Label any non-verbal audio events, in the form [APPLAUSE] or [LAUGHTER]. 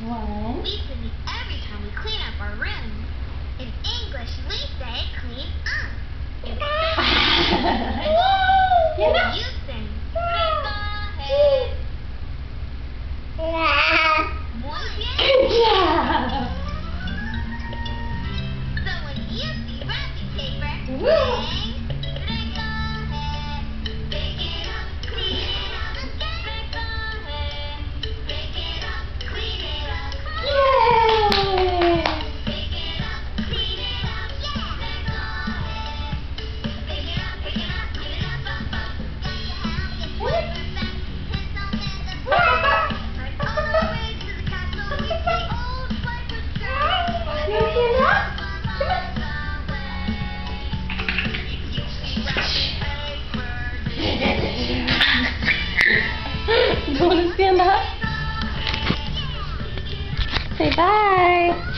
One. We it every time we clean up our room. In English, we say clean up. In [LAUGHS] Yeah. you sing recoge. Muy bien. Good job. So when you see wrapping paper, Do you want to stand up? Say bye.